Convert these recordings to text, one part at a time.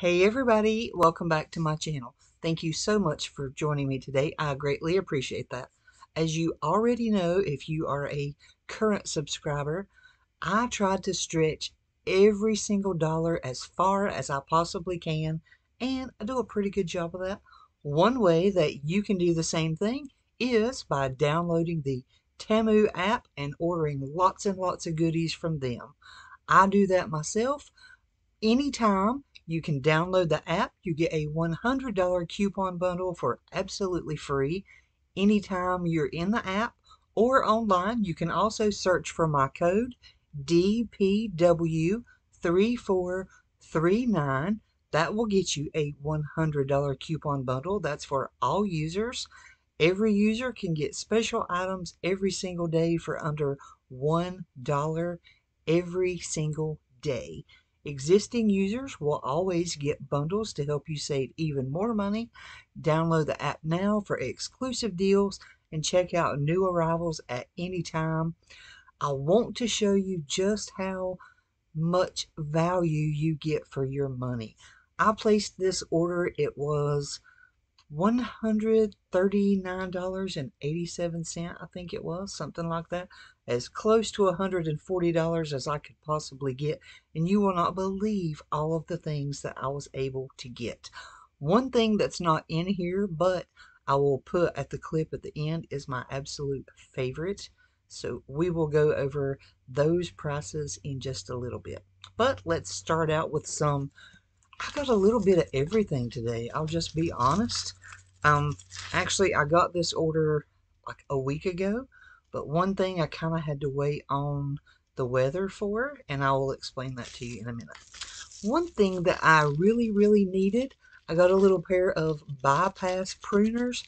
Hey everybody, welcome back to my channel. Thank you so much for joining me today. I greatly appreciate that. As you already know, if you are a current subscriber, I tried to stretch every single dollar as far as I possibly can, and I do a pretty good job of that. One way that you can do the same thing is by downloading the Temu app and ordering lots and lots of goodies from them. I do that myself anytime you can download the app. You get a $100 coupon bundle for absolutely free anytime you're in the app or online. You can also search for my code DPW3439. That will get you a $100 coupon bundle. That's for all users. Every user can get special items every single day for under $1 every single day. Existing users will always get bundles to help you save even more money. Download the app now for exclusive deals and check out new arrivals at any time. I want to show you just how much value you get for your money. I placed this order, it was $139.87, I think it was, something like that. As close to $140 as I could possibly get. And you will not believe all of the things that I was able to get. One thing that's not in here, but I will put at the clip at the end, is my absolute favorite. So we will go over those prices in just a little bit. But let's start out with some I got a little bit of everything today. I'll just be honest. Um, actually, I got this order like a week ago, but one thing I kind of had to wait on the weather for, and I will explain that to you in a minute. One thing that I really, really needed, I got a little pair of bypass pruners.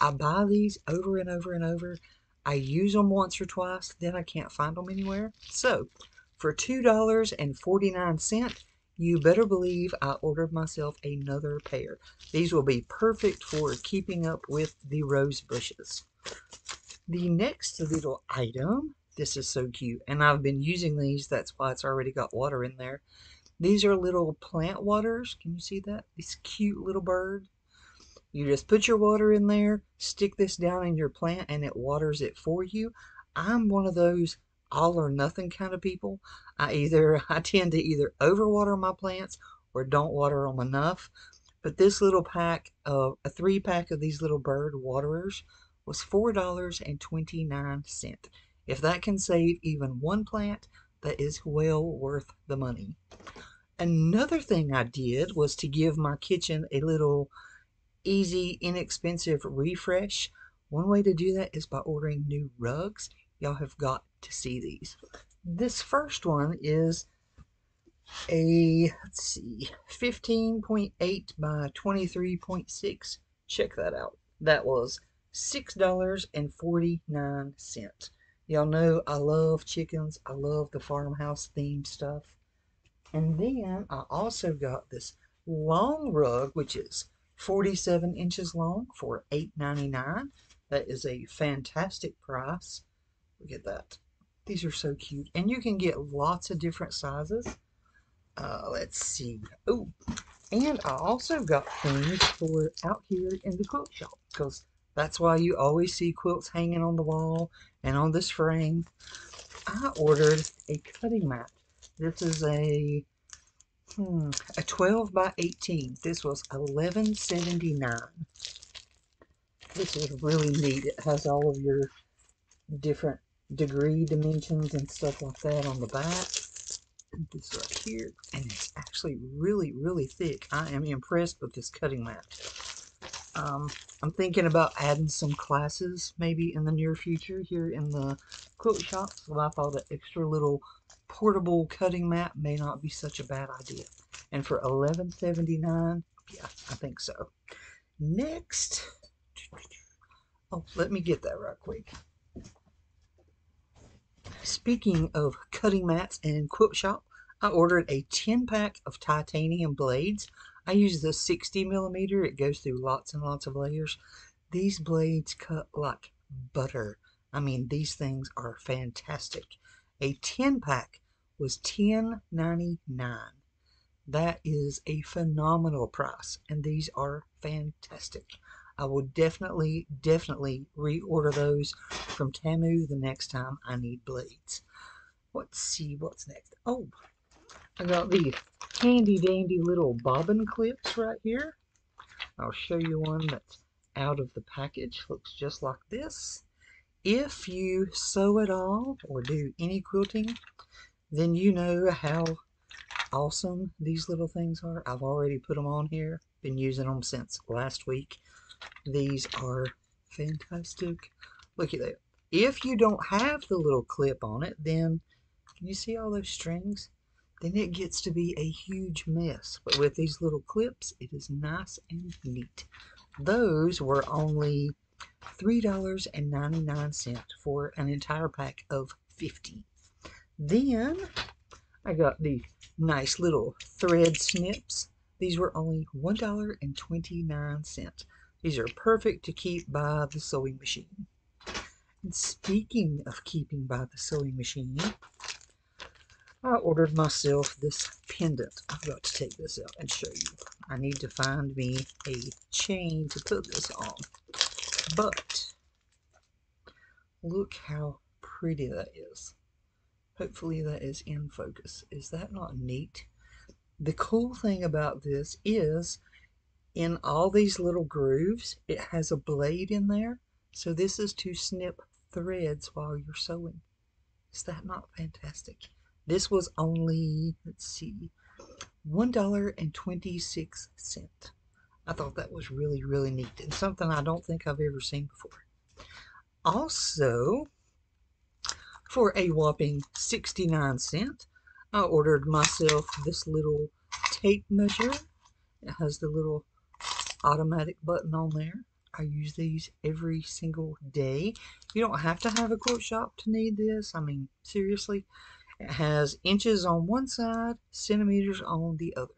I buy these over and over and over. I use them once or twice, then I can't find them anywhere. So, for $2.49, you better believe I ordered myself another pair. These will be perfect for keeping up with the rose bushes. The next little item, this is so cute, and I've been using these, that's why it's already got water in there. These are little plant waters. Can you see that? This cute little bird. You just put your water in there, stick this down in your plant, and it waters it for you. I'm one of those all or nothing kind of people. I either I tend to either overwater my plants or don't water them enough. But this little pack of a three pack of these little bird waterers was four dollars and twenty nine cent. If that can save even one plant, that is well worth the money. Another thing I did was to give my kitchen a little easy, inexpensive refresh. One way to do that is by ordering new rugs. Y'all have got to see these. This first one is a, let's see, 15.8 by 23.6. Check that out. That was $6.49. Y'all know I love chickens. I love the farmhouse themed stuff. And then I also got this long rug, which is 47 inches long for $8.99. That is a fantastic price. Look at that. These are so cute. And you can get lots of different sizes. Uh, let's see. Oh, and I also got things for out here in the quilt shop. Because that's why you always see quilts hanging on the wall and on this frame. I ordered a cutting mat. This is a hmm, a 12 by 18. This was 11.79. This is really neat. It has all of your different degree dimensions and stuff like that on the back. This right here, and it's actually really, really thick. I am impressed with this cutting mat. Um, I'm thinking about adding some classes maybe in the near future here in the quilt shop. So I thought an extra little portable cutting mat may not be such a bad idea. And for $11.79, yeah, I think so. Next, oh, let me get that right quick. Speaking of cutting mats and quilt shop, I ordered a 10 pack of titanium blades. I use the 60 millimeter. It goes through lots and lots of layers. These blades cut like butter. I mean, these things are fantastic. A 10 pack was $10.99. That is a phenomenal price, and these are fantastic. I will definitely, definitely reorder those from Temu the next time I need blades. Let's see what's next. Oh, I got the handy dandy little bobbin clips right here. I'll show you one that's out of the package. Looks just like this. If you sew at all or do any quilting, then you know how awesome these little things are. I've already put them on here. Been using them since last week. These are fantastic. Look at that. If you don't have the little clip on it, then can you see all those strings? Then it gets to be a huge mess. But with these little clips, it is nice and neat. Those were only $3.99 for an entire pack of 50. Then I got the nice little thread snips. These were only $1.29. These are perfect to keep by the sewing machine. And speaking of keeping by the sewing machine, I ordered myself this pendant. I've got to take this out and show you. I need to find me a chain to put this on. But look how pretty that is. Hopefully that is in focus. Is that not neat? The cool thing about this is in all these little grooves, it has a blade in there. So this is to snip threads while you're sewing. Is that not fantastic? This was only, let's see, $1.26. I thought that was really, really neat and something I don't think I've ever seen before. Also, for a whopping 69 cents, I ordered myself this little tape measure. It has the little automatic button on there. I use these every single day. You don't have to have a quilt shop to need this. I mean, seriously, it has inches on one side, centimeters on the other.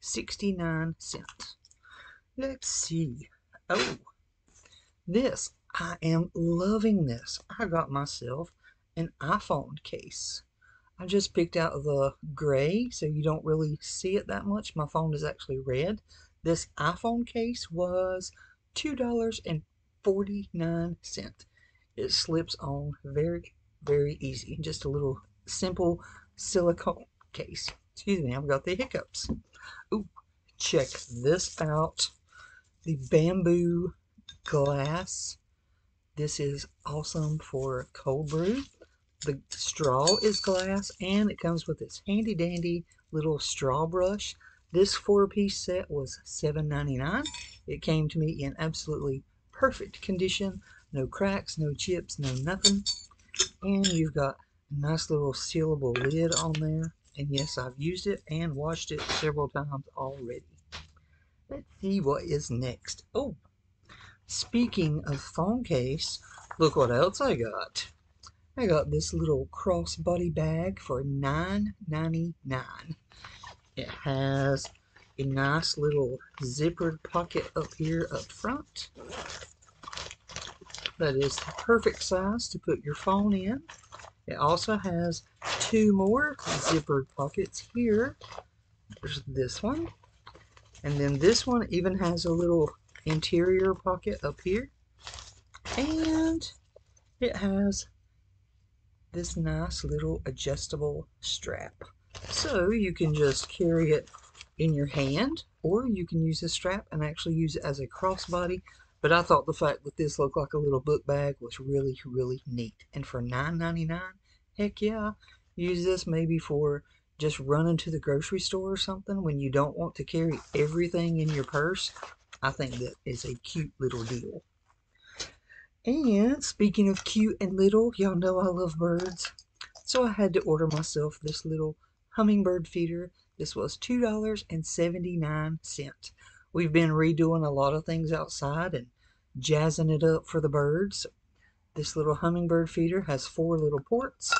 69 cents. Let's see. Oh, this. I am loving this. I got myself an iPhone case. I just picked out the gray, so you don't really see it that much. My phone is actually red. This iPhone case was $2.49. It slips on very, very easy. Just a little simple silicone case. Excuse me, I've got the hiccups. Ooh, check this out. The bamboo glass. This is awesome for cold brew. The straw is glass and it comes with this handy dandy little straw brush. This four-piece set was $7.99. It came to me in absolutely perfect condition. No cracks, no chips, no nothing. And you've got a nice little sealable lid on there. And yes, I've used it and washed it several times already. Let's see what is next. Oh, speaking of phone case, look what else I got. I got this little crossbody bag for $9.99. It has a nice little zippered pocket up here up front. That is the perfect size to put your phone in. It also has two more zippered pockets here. There's this one. And then this one even has a little interior pocket up here. And it has this nice little adjustable strap. So you can just carry it in your hand or you can use a strap and actually use it as a crossbody but I thought the fact that this looked like a little book bag was really, really neat. And for $9.99, heck yeah, use this maybe for just running to the grocery store or something when you don't want to carry everything in your purse. I think that is a cute little deal. And speaking of cute and little, y'all know I love birds. So I had to order myself this little hummingbird feeder. This was $2.79. We've been redoing a lot of things outside and jazzing it up for the birds. This little hummingbird feeder has four little ports.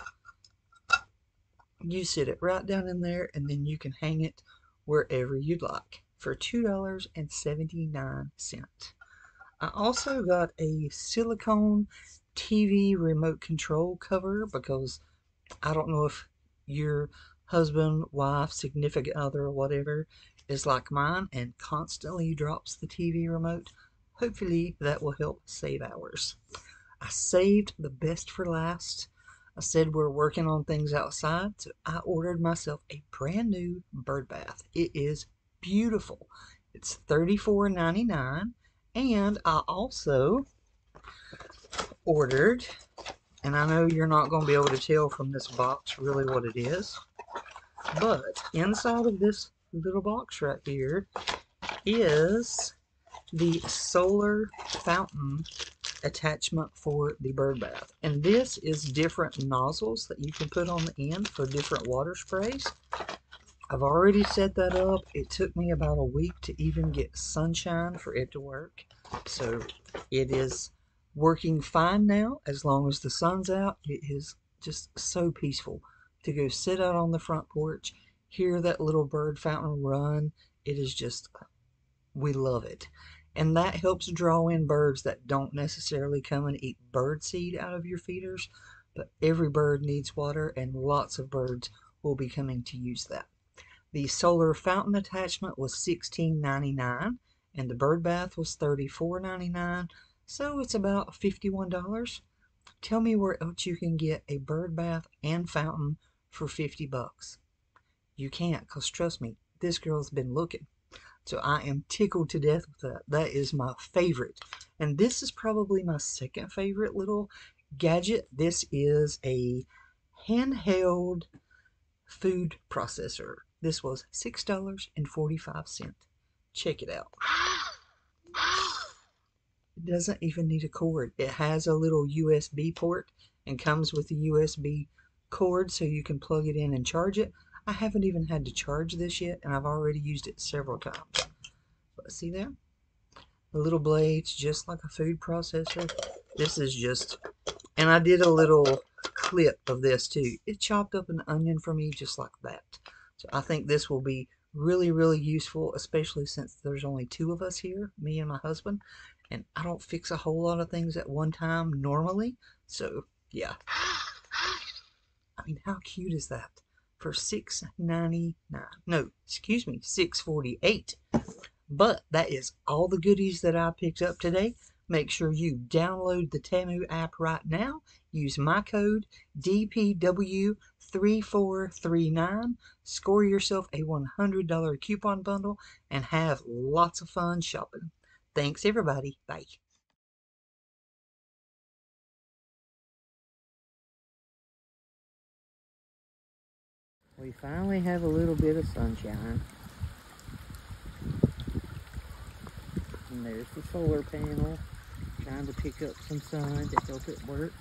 You sit it right down in there and then you can hang it wherever you'd like for $2.79. I also got a silicone TV remote control cover because I don't know if you're husband, wife, significant other, or whatever is like mine and constantly drops the TV remote, hopefully that will help save ours. I saved the best for last. I said we're working on things outside, so I ordered myself a brand new bird bath. It is beautiful. It's $34.99 and I also ordered and I know you're not going to be able to tell from this box really what it is but inside of this little box right here is the solar fountain attachment for the bird bath. And this is different nozzles that you can put on the end for different water sprays. I've already set that up. It took me about a week to even get sunshine for it to work. So it is working fine now as long as the sun's out. It is just so peaceful to go sit out on the front porch, hear that little bird fountain run. It is just, we love it. And that helps draw in birds that don't necessarily come and eat bird seed out of your feeders. But every bird needs water, and lots of birds will be coming to use that. The solar fountain attachment was $16.99 and the bird bath was $34.99 so it's about $51 tell me where else you can get a bird bath and fountain for 50 bucks you can't because trust me this girl's been looking so I am tickled to death with that. That is my favorite. And this is probably my second favorite little gadget. This is a handheld food processor. This was $6.45. Check it out. It doesn't even need a cord. It has a little USB port and comes with a USB cord so you can plug it in and charge it. I haven't even had to charge this yet, and I've already used it several times. But see there? The little blades, just like a food processor. This is just, and I did a little clip of this too. It chopped up an onion for me just like that. So I think this will be really, really useful, especially since there's only two of us here, me and my husband, and I don't fix a whole lot of things at one time normally. So yeah. I mean, how cute is that? for $6.99. No, excuse me, $6.48. But that is all the goodies that I picked up today. Make sure you download the Temu app right now. Use my code DPW3439. Score yourself a $100 coupon bundle and have lots of fun shopping. Thanks, everybody. Bye. We finally have a little bit of sunshine. And there's the solar panel trying to pick up some sun to help it work.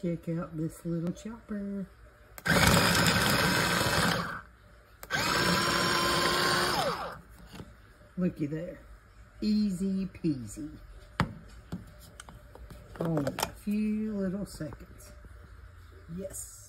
Check out this little chopper. Looky there. Easy peasy. Only a few little seconds. Yes.